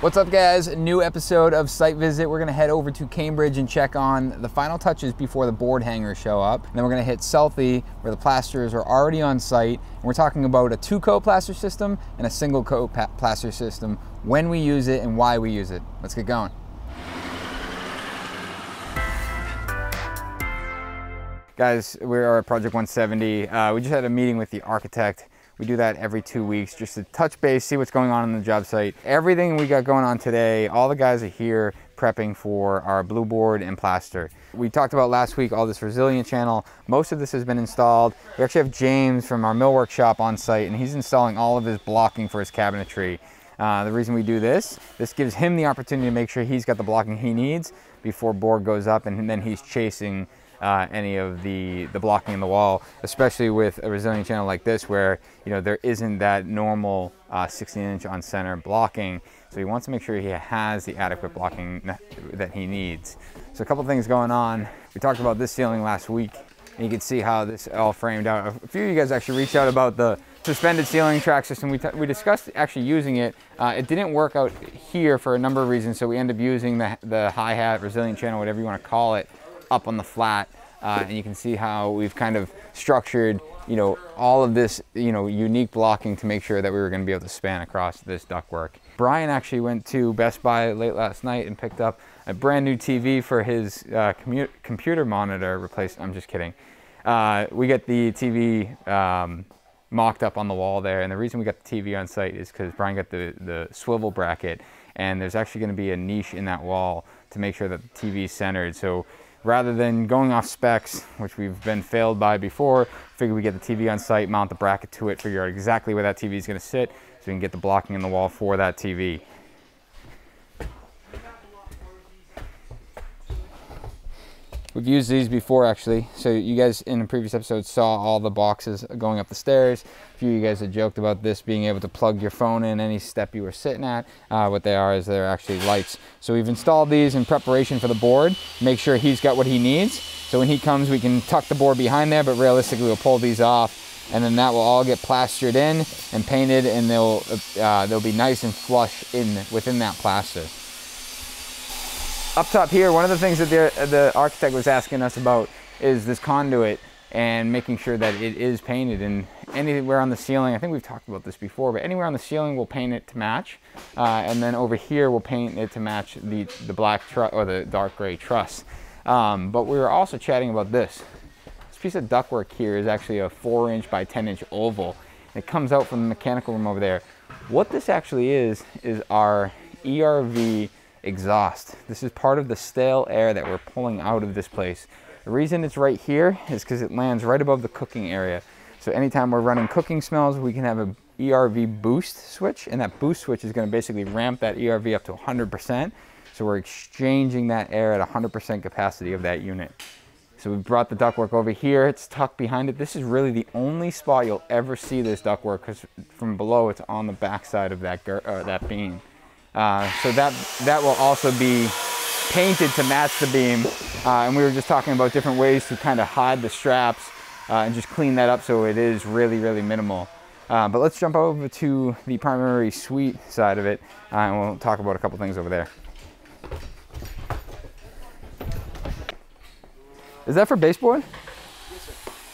What's up guys? New episode of Site Visit. We're gonna head over to Cambridge and check on the final touches before the board hangers show up. And then we're gonna hit Southie where the plasters are already on site. And we're talking about a two coat plaster system and a single coat plaster system, when we use it and why we use it. Let's get going. Guys, we are at Project 170. Uh, we just had a meeting with the architect we do that every two weeks just to touch base, see what's going on in the job site. Everything we got going on today, all the guys are here prepping for our blue board and plaster. We talked about last week all this resilient channel. Most of this has been installed. We actually have James from our millwork shop on site and he's installing all of his blocking for his cabinetry. Uh, the reason we do this, this gives him the opportunity to make sure he's got the blocking he needs before board goes up and then he's chasing uh, any of the, the blocking in the wall, especially with a resilient channel like this where you know there isn't that normal uh, 16 inch on center blocking. So he wants to make sure he has the adequate blocking that he needs. So a couple things going on. We talked about this ceiling last week and you can see how this all framed out. A few of you guys actually reached out about the suspended ceiling track system. We, we discussed actually using it. Uh, it didn't work out here for a number of reasons, so we end up using the, the hi-hat, resilient channel, whatever you want to call it, up on the flat. Uh, and you can see how we've kind of structured, you know, all of this, you know, unique blocking to make sure that we were going to be able to span across this ductwork. Brian actually went to Best Buy late last night and picked up a brand new TV for his uh, computer monitor replaced. I'm just kidding. Uh, we get the TV um, mocked up on the wall there. And the reason we got the TV on site is because Brian got the, the swivel bracket and there's actually going to be a niche in that wall to make sure that the TV is centered. So rather than going off specs, which we've been failed by before, figure we get the TV on site, mount the bracket to it, figure out exactly where that TV is going to sit so we can get the blocking in the wall for that TV. We've used these before actually. So you guys in the previous episode saw all the boxes going up the stairs. A few of you guys had joked about this being able to plug your phone in any step you were sitting at. Uh, what they are is they're actually lights. So we've installed these in preparation for the board. Make sure he's got what he needs. So when he comes, we can tuck the board behind there, but realistically we'll pull these off and then that will all get plastered in and painted and they'll, uh, they'll be nice and flush in within that plaster up top here, one of the things that the, architect was asking us about is this conduit and making sure that it is painted and anywhere on the ceiling, I think we've talked about this before, but anywhere on the ceiling we'll paint it to match. Uh, and then over here we'll paint it to match the, the black truss or the dark gray truss. Um, but we were also chatting about this. This piece of ductwork here is actually a four inch by 10 inch oval. It comes out from the mechanical room over there. What this actually is, is our ERV exhaust. This is part of the stale air that we're pulling out of this place. The reason it's right here is because it lands right above the cooking area. So anytime we're running cooking smells, we can have a ERV boost switch, and that boost switch is gonna basically ramp that ERV up to 100%. So we're exchanging that air at 100% capacity of that unit. So we brought the ductwork over here. It's tucked behind it. This is really the only spot you'll ever see this ductwork because from below it's on the backside of that, uh, that beam. Uh, so that, that will also be painted to match the beam. Uh, and we were just talking about different ways to kind of hide the straps uh, and just clean that up so it is really, really minimal. Uh, but let's jump over to the primary suite side of it uh, and we'll talk about a couple things over there. Is that for baseboard?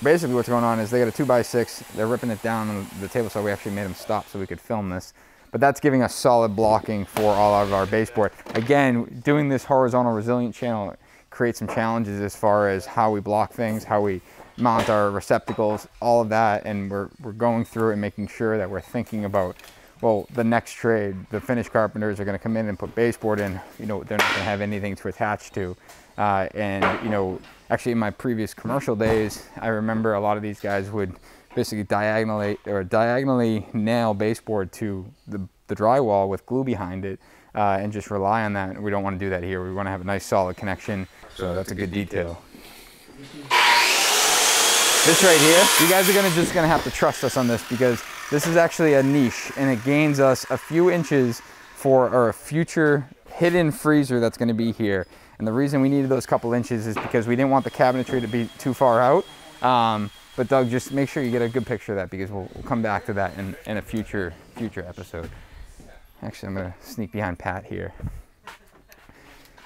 Basically what's going on is they got a two by six, they're ripping it down on the table so we actually made them stop so we could film this but that's giving us solid blocking for all of our baseboard. Again, doing this horizontal resilient channel creates some challenges as far as how we block things, how we mount our receptacles, all of that, and we're, we're going through and making sure that we're thinking about, well, the next trade, the finished carpenters are gonna come in and put baseboard in, you know, they're not gonna have anything to attach to. Uh, and, you know, actually in my previous commercial days, I remember a lot of these guys would basically diagonally or diagonally nail baseboard to the, the drywall with glue behind it uh, and just rely on that. We don't want to do that here. We want to have a nice solid connection. So that's a good detail. This right here, you guys are gonna just gonna have to trust us on this because this is actually a niche and it gains us a few inches for our future hidden freezer that's gonna be here. And the reason we needed those couple inches is because we didn't want the cabinetry to be too far out. Um, but Doug, just make sure you get a good picture of that because we'll, we'll come back to that in, in a future future episode. Actually, I'm gonna sneak behind Pat here.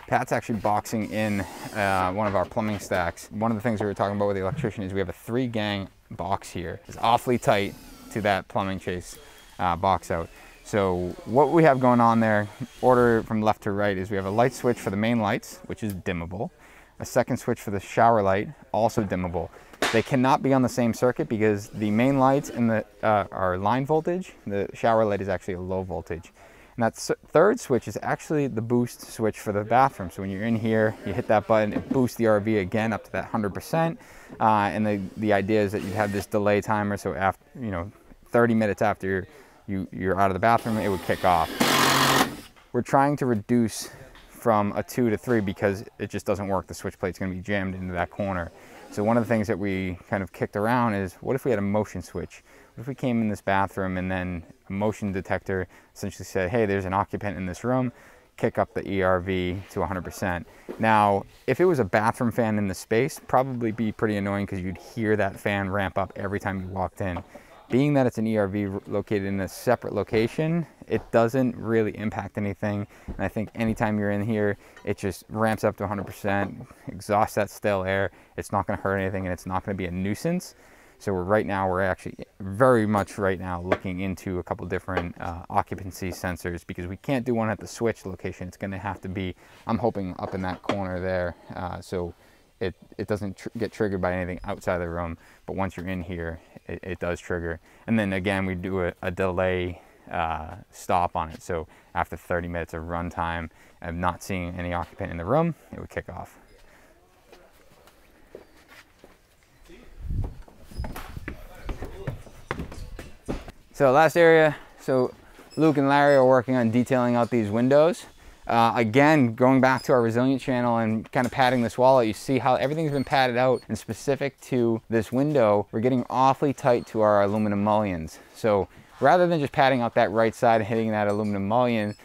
Pat's actually boxing in uh, one of our plumbing stacks. One of the things we were talking about with the electrician is we have a three gang box here. It's awfully tight to that plumbing chase uh, box out. So what we have going on there, order from left to right, is we have a light switch for the main lights, which is dimmable. A second switch for the shower light, also dimmable. They cannot be on the same circuit because the main lights the uh, are line voltage. The shower light is actually a low voltage. And that third switch is actually the boost switch for the bathroom. So when you're in here, you hit that button, it boosts the ERV again up to that 100%. Uh, and the, the idea is that you have this delay timer. So after, you know, 30 minutes after you, you're out of the bathroom, it would kick off. We're trying to reduce from a two to three because it just doesn't work. The switch plate's gonna be jammed into that corner. So one of the things that we kind of kicked around is what if we had a motion switch? What if we came in this bathroom and then a motion detector essentially said, hey, there's an occupant in this room, kick up the ERV to 100%. Now, if it was a bathroom fan in the space, probably be pretty annoying because you'd hear that fan ramp up every time you walked in. Being that it's an ERV located in a separate location, it doesn't really impact anything. And I think anytime you're in here, it just ramps up to 100%, exhausts that stale air. It's not gonna hurt anything and it's not gonna be a nuisance. So we're right now, we're actually very much right now looking into a couple different uh, occupancy sensors because we can't do one at the switch location. It's gonna have to be, I'm hoping up in that corner there. Uh, so it, it doesn't tr get triggered by anything outside the room. But once you're in here, it, it does trigger. And then again, we do a, a delay uh, stop on it. So after 30 minutes of runtime of not seeing any occupant in the room, it would kick off. So last area, so Luke and Larry are working on detailing out these windows. Uh, again, going back to our resilient channel and kind of padding this wall you see how everything's been padded out and specific to this window, we're getting awfully tight to our aluminum mullions. So rather than just padding out that right side and hitting that aluminum mullion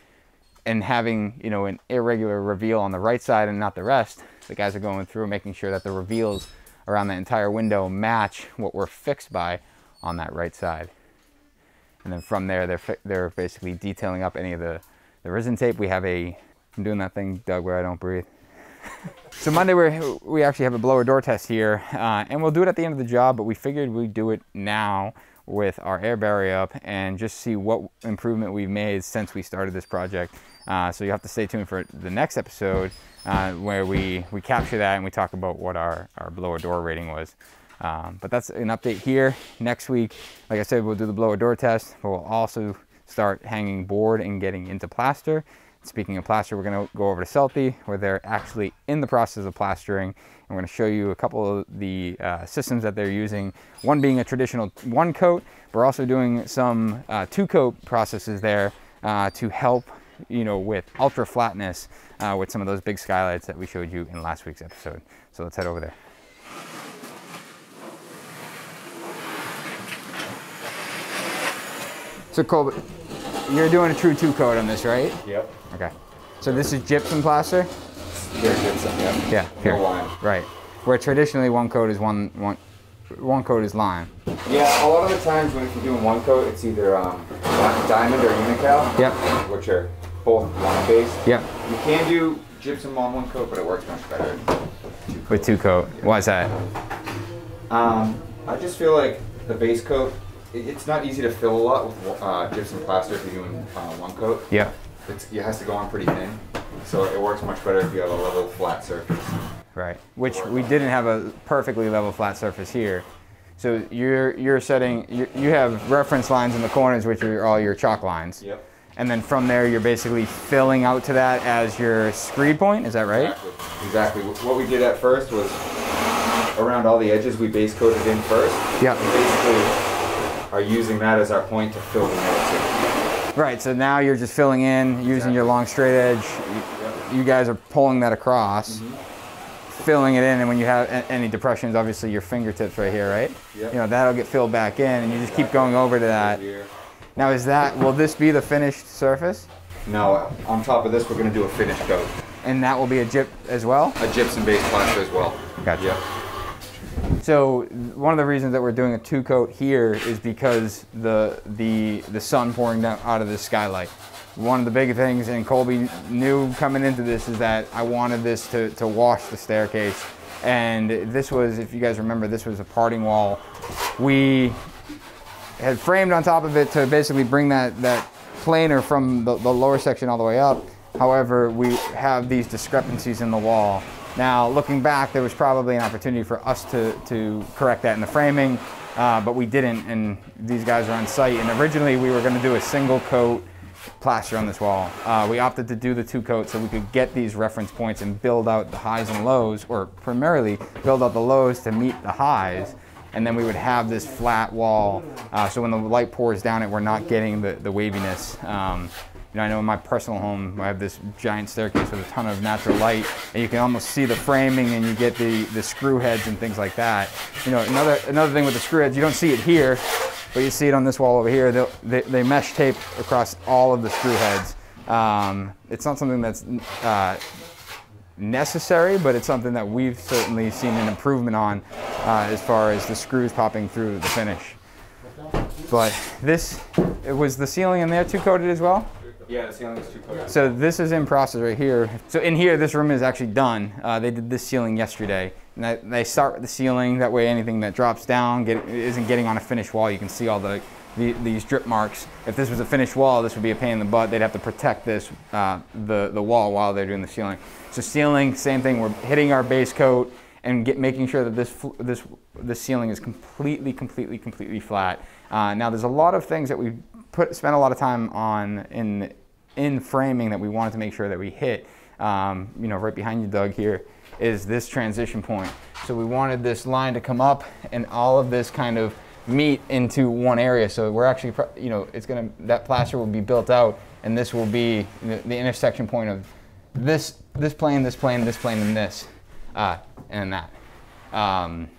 and having, you know, an irregular reveal on the right side and not the rest, the guys are going through making sure that the reveals around the entire window match what we're fixed by on that right side. And then from there, they're, they're basically detailing up any of the the resin tape, we have a, I'm doing that thing, Doug, where I don't breathe. so Monday we we actually have a blower door test here, uh, and we'll do it at the end of the job, but we figured we'd do it now with our air barrier up and just see what improvement we've made since we started this project. Uh, so you have to stay tuned for the next episode uh, where we, we capture that and we talk about what our, our blower door rating was. Um, but that's an update here. Next week, like I said, we'll do the blower door test, but we'll also start hanging board and getting into plaster. Speaking of plaster, we're gonna go over to Southie where they're actually in the process of plastering. We're gonna show you a couple of the uh, systems that they're using. One being a traditional one coat. We're also doing some uh, two coat processes there uh, to help you know, with ultra flatness uh, with some of those big skylights that we showed you in last week's episode. So let's head over there. So Colby, you're doing a true two coat on this, right? Yep. Okay. So this is gypsum plaster? They're gypsum, yeah. Yeah, here. No lime. Right. Where traditionally one coat is one one one coat is lime. Yeah, a lot of the times when you're doing one coat, it's either um, diamond or Uni-Kal. Yep. Which are both lime based. Yep. You can do gypsum on one coat, but it works much better two with two coat. Why is that? Um, I just feel like the base coat it's not easy to fill a lot with uh, gypsum plaster if you're doing uh, one coat. Yeah. It's, it has to go on pretty thin, so it works much better if you have a level flat surface. Right, which we didn't have a perfectly level flat surface here. So you're you're setting you, you have reference lines in the corners, which are all your chalk lines. Yep. And then from there, you're basically filling out to that as your screed point. Is that right? Exactly. exactly. What we did at first was around all the edges, we base coated in first. Yeah. Basically are using that as our point to fill the narrative. Right, so now you're just filling in, using your long straight edge. You guys are pulling that across, mm-hmm. filling it in, and when you have any depressions, obviously your fingertips right here, right? Yep. You know, that'll get filled back in, and you just keep going over to that. Now, is that, will this be the finished surface? No, on top of this, we're going to do a finish coat. And that will be a gyp as well? A gypsum-based plaster as well. Gotcha. Yep. So one of the reasons that we're doing a two coat here is because the the the sun pouring down out of the skylight. one of the big things, and Colby knew coming into this, is that I wanted this to, to wash the staircase. And this was, if you guys remember, this was a parting wall. We had framed on top of it to basically bring that, that planer from the, the lower section all the way up. However, we have these discrepancies in the wall. Now, looking back, there was probably an opportunity for us to, to correct that in the framing, uh, but we didn't, and these guys are on site. And originally, we were gonna do a single coat plaster on this wall. Uh, we opted to do the two coats so we could get these reference points and build out the highs and lows, or primarily build out the lows to meet the highs. And then we would have this flat wall. Uh, so when the light pours down it, we're not getting the, the waviness. Um, you know, I know in my personal home, I have this giant staircase with a ton of natural light, and you can almost see the framing, and you get the, the screw heads and things like that. You know, another another thing with the screw heads, you don't see it here, but you see it on this wall over here. They, they mesh tape across all of the screw heads. Um, it's not something that's uh, necessary, but it's something that we've certainly seen an improvement on uh, as far as the screws popping through the finish. But this, it was the ceiling in there two coated as well? Yeah, the ceiling is two coated. So this is in process right here. So in here, this room is actually done. Uh, they did this ceiling yesterday. And that, they start with the ceiling, that way anything that drops down get, isn't getting on a finished wall. You can see all the, the, these drip marks. If this was a finished wall, this would be a pain in the butt. They'd have to protect this, uh, the, the wall while they're doing the ceiling. So ceiling, same thing. We're hitting our base coat and get, making sure that this, this, this ceiling is completely, completely, completely flat. Uh, now there's a lot of things that we put, spent a lot of time on in, in framing that we wanted to make sure that we hit. Um, you know, right behind you, Doug, here is this transition point. So we wanted this line to come up and all of this kind of meet into one area. So we're actually, you know, it's gonna, that plaster will be built out and this will be the, the intersection point of this, this plane, this plane, this plane, and this, uh, and that. Um,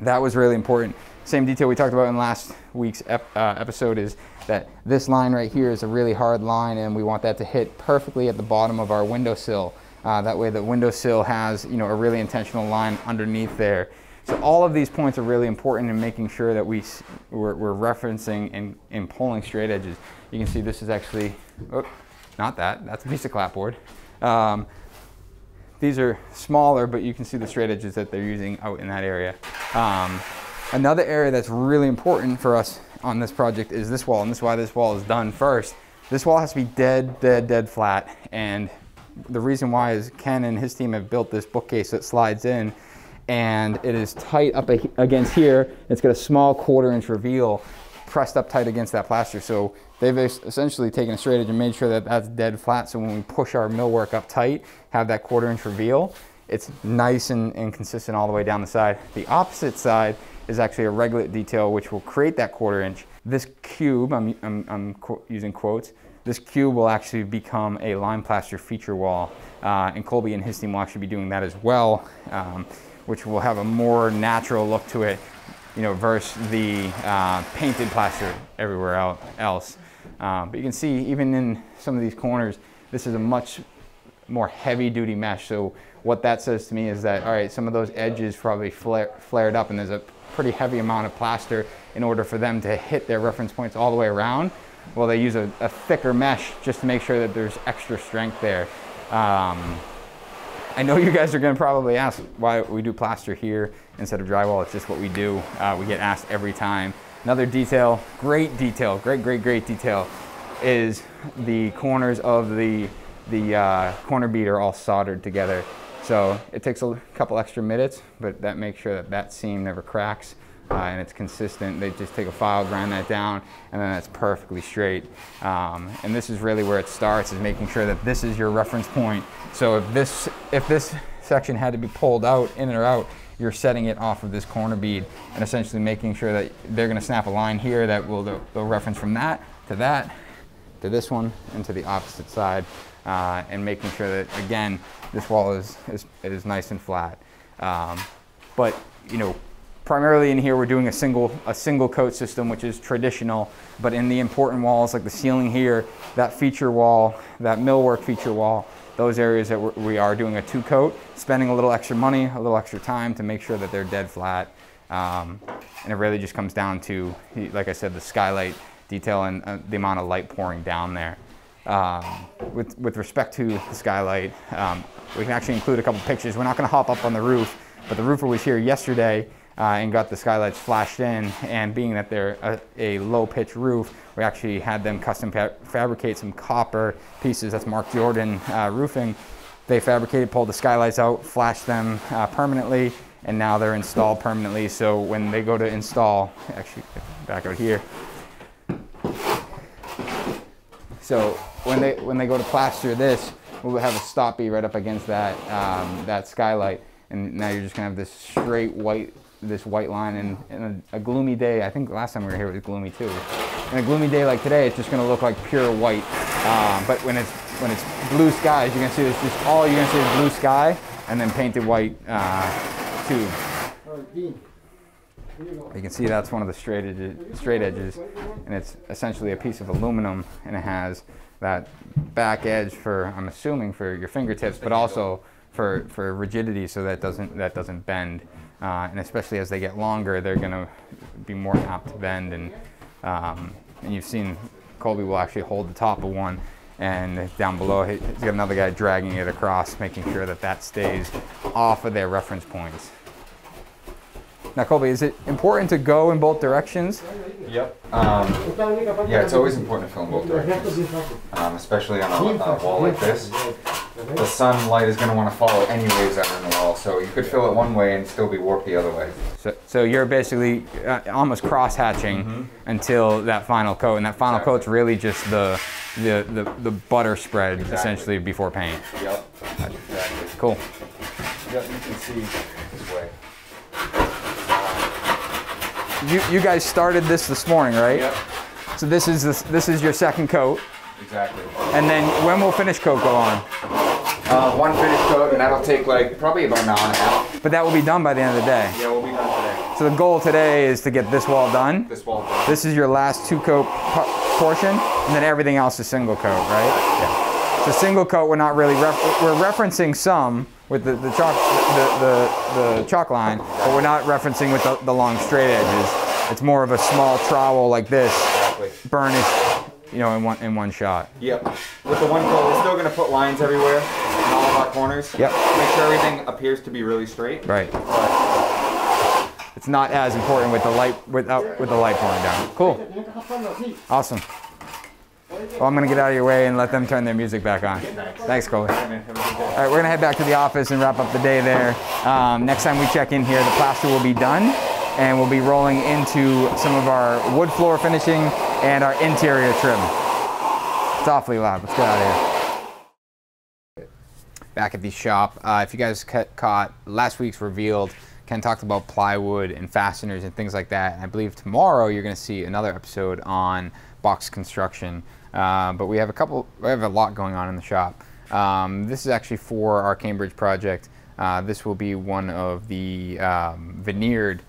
that was really important. Same detail we talked about in last week's ep uh, episode is that this line right here is a really hard line and we want that to hit perfectly at the bottom of our windowsill. Uh, that way the windowsill has you know a really intentional line underneath there. So all of these points are really important in making sure that we, we're, we're referencing and, and pulling straight edges. You can see this is actually, oh, not that, that's a piece of clapboard. Um, these are smaller, but you can see the straight edges that they're using out in that area. Um, another area that's really important for us on this project is this wall, and this is why this wall is done first. This wall has to be dead, dead, dead flat, and the reason why is Ken and his team have built this bookcase that slides in, and it is tight up against here. It's got a small quarter inch reveal pressed up tight against that plaster. So they've essentially taken a straight edge and made sure that that's dead flat. So when we push our millwork up tight, have that quarter inch reveal, it's nice and, and consistent all the way down the side. The opposite side is actually a reglet detail which will create that quarter inch. This cube, I'm, I'm, I'm using quotes, this cube will actually become a lime plaster feature wall. Uh, and Colby and his team will actually be doing that as well, um, which will have a more natural look to it, you know, versus the uh, painted plaster everywhere else. Uh, but you can see even in some of these corners, this is a much more heavy duty mesh. So what that says to me is that, all right, some of those edges probably flare, flared up and there's a pretty heavy amount of plaster in order for them to hit their reference points all the way around. Well, they use a, a thicker mesh just to make sure that there's extra strength there. Um, I know you guys are gonna probably ask why we do plaster here instead of drywall. It's just what we do. Uh, we get asked every time. Another detail, great detail, great, great, great detail, is the corners of the, the uh, corner bead are all soldered together. So it takes a couple extra minutes, but that makes sure that that seam never cracks uh, and it's consistent. They just take a file, grind that down, and then it's perfectly straight. Um, and this is really where it starts, is making sure that this is your reference point. So if this, if this section had to be pulled out, in or out, you're setting it off of this corner bead and essentially making sure that they're gonna snap a line here that will they'll reference from that to that, to this one, and to the opposite side. Uh, and making sure that, again, this wall is, is, is nice and flat. Um, but, you know, primarily in here we're doing a single, a single coat system, which is traditional, but in the important walls, like the ceiling here, that feature wall, that millwork feature wall, those areas that we are doing a two coat, spending a little extra money, a little extra time to make sure that they're dead flat. Um, and it really just comes down to, like I said, the skylight detail and uh, the amount of light pouring down there. Um, with, with respect to the skylight, um, we can actually include a couple pictures. We're not going to hop up on the roof, but the roofer was here yesterday uh, and got the skylights flashed in. And being that they're a, a low pitch roof, we actually had them custom fa fabricate some copper pieces. That's Mark Jordan uh, Roofing. They fabricated, pulled the skylights out, flashed them uh, permanently, and now they're installed permanently. So when they go to install, actually back out here. So when they when they go to plaster this, we'll have a stoppie right up against that um, that skylight, and now you're just gonna have this straight white this white line and, and a, a, gloomy day. I think last time we were here it was gloomy too. In a gloomy day like today, it's just gonna look like pure white. Um, but when it's when it's blue skies, you're gonna see it's just all you're gonna see is blue sky and then painted white uh, tube. You can see that's one of the straight edges, straight edges, and it's essentially a piece of aluminum, and it has that back edge for I'm assuming for your fingertips, but also for for rigidity, so that doesn't that doesn't bend. Uh, and especially as they get longer, they're going to be more apt to bend. And um, and you've seen Colby will actually hold the top of one, and down below he's got another guy dragging it across, making sure that that stays off of their reference points. Now, Colby, is it important to go in both directions? Yep. Um, yeah, it's always important to film both directions, um, especially on a, a, wall like this. The sunlight is going to want to follow any waves that are in the wall, so you could fill it one way and still be warped the other way. So, so you're basically uh, almost cross-hatching mm -hmm. until that final coat, and that final exactly. coat's really just the the, the, the butter spread exactly. essentially before paint. Yep. Exactly. Cool. Yep, you can see this way you, you guys started this this morning, right? Yep. So this is this, this is your second coat. Exactly. And then when will finish coat go on? Uh, one finish coat, and that'll take like probably about an hour and a half. But that will be done by the end of the day. Yeah, we'll be done today. So the goal today is to get this wall done. This wall done. This is your last two coat portion, and then everything else is single coat, right? Yeah. So single coat, we're not really ref we're referencing some with the, the chalk the, the, the chalk line, but we're not referencing with the, the long straight edges. It's more of a small trowel like this, exactly. burnish, you know, in one in one shot. Yep. With the one coat, we're still gonna put lines everywhere in all of our corners. Yep. Make sure everything appears to be really straight. Right. But it's not as important with the light without with the light pouring down. Cool. Awesome. Well, I'm going to get out of your way and let them turn their music back on. Thanks, Colby. All right, we're going to head back to the office and wrap up the day there. Um, next time we check in here, the plaster will be done, and we'll be rolling into some of our wood floor finishing and our interior trim. It's awfully loud. Let's get out of here. Back at the shop. Uh, if you guys caught last week's revealed, Ken talked about plywood and fasteners and things like that. And I believe tomorrow you're going to see another episode on box construction. Uh, but we have a couple, we have a lot going on in the shop. Um, this is actually for our Cambridge project. Uh, this will be one of the um, veneered,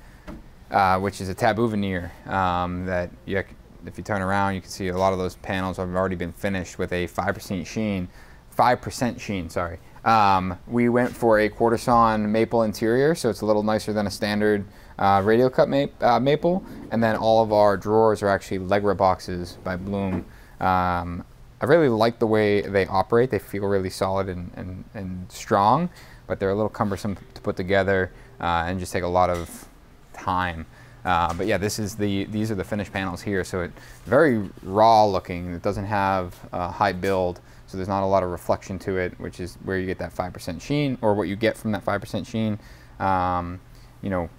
uh, which is a Tabu veneer um, that you, if you turn around, you can see a lot of those panels have already been finished with a 5% sheen, 5% sheen, sorry. Um, we went for a sawn maple interior, so it's a little nicer than a standard uh, radial cut ma uh, maple. And then all of our drawers are actually Legraboxes by Blum. Um, I really like the way they operate. They feel really solid and, and, and strong, but they're a little cumbersome to put together uh, and just take a lot of time. Uh, but yeah, this is the these are the finished panels here, so it's very raw looking. It doesn't have a high build, so there's not a lot of reflection to it, which is where you get that 5% sheen, or what you get from that 5% sheen. Um, you know,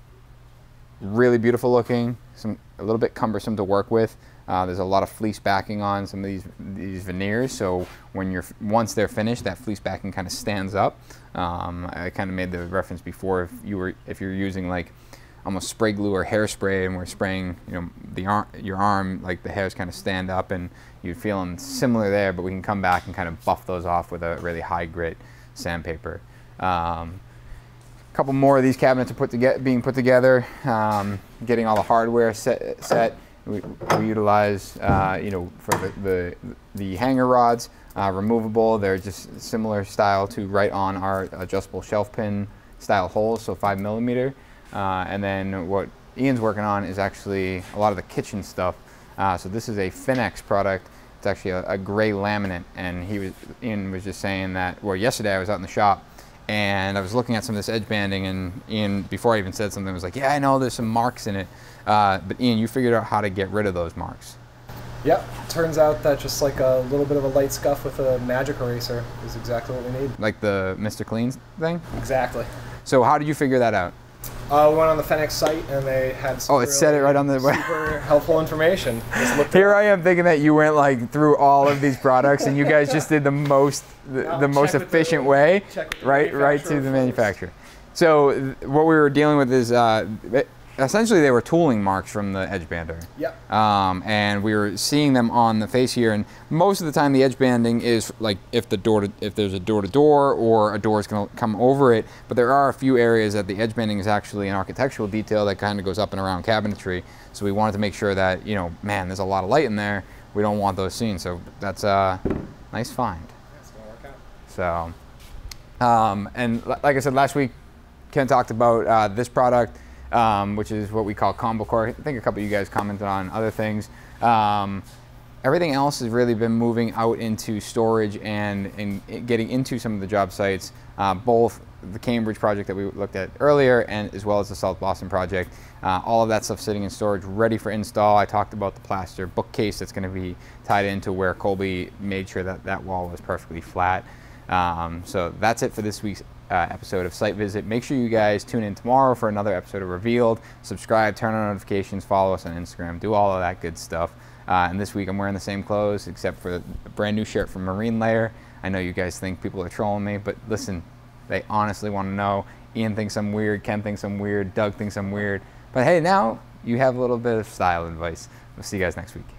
really beautiful looking, some a little bit cumbersome to work with. Uh, there's a lot of fleece backing on some of these these veneers, so when you're once they're finished, that fleece backing kind of stands up. Um, I kind of made the reference before if you were if you're using like almost spray glue or hairspray, and we're spraying you know the arm your arm like the hairs kind of stand up, and you feel them similar there, but we can come back and kind of buff those off with a really high grit sandpaper. Um, a couple more of these cabinets are put to being put together, um, getting all the hardware set. set we, we utilize, uh, you know, for the, the, the hanger rods, uh, removable. They're just similar style to right on our adjustable shelf pin style holes, so five millimeter. Uh, and then what Ian's working on is actually a lot of the kitchen stuff. Uh, so this is a Fenix product. It's actually a, a gray laminate, and he was Ian was just saying that. Well, yesterday I was out in the shop, and I was looking at some of this edge banding, and Ian, before I even said something, was like, "Yeah, I know there's some marks in it," uh, but Ian, you figured out how to get rid of those marks. Yep. Turns out that just like a little bit of a light scuff with a magic eraser is exactly what we need. Like the Mr. Clean thing. Exactly. So how did you figure that out? Uh, we went on the Fenix site and they had. Oh, it said it right on the- super helpful information. Just looked it Here. I am thinking that you went like through all of these products, and you guys just did the most the, No, the most with the- efficient way, check with the right right to manufacturer the first. manufacturer. So th- what we were dealing with is uh, essentially they were tooling marks from the edge bander. Yep. Um, and we were seeing them on the face here, and most of the time the edge banding is like if the door to, if there's a door to door or a door is going to come over it. But there are a few areas that the edge banding is actually an architectural detail that kind of goes up and around cabinetry. So we wanted to make sure that you know, man, there's a lot of light in there. We don't want those seen. So that's a nice find. It's gonna work out. So, um, and like I said last week, Ken talked about uh, this product, um, which is what we call Combo Core. I think a couple of you guys commented on other things. Um, everything else has really been moving out into storage and, and getting into some of the job sites, uh, both the Cambridge project that we looked at earlier and as well as the South Boston project. Uh, all of that stuff sitting in storage, ready for install. I talked about the plaster bookcase that's going to be tied into where Colby made sure that that wall was perfectly flat. Um, so that's it for this week's uh, episode of Site Visit. Make sure you guys tune in tomorrow for another episode of Revealed. Subscribe, turn on notifications, follow us on Instagram, do all of that good stuff. Uh, and this week I'm wearing the same clothes except for a brand new shirt from Marine Layer. I know you guys think people are trolling me, but listen, they honestly want to know. Ian thinks I'm weird, Ken thinks I'm weird, Doug thinks I'm weird. But hey, now you have a little bit of style advice. We'll see you guys next week.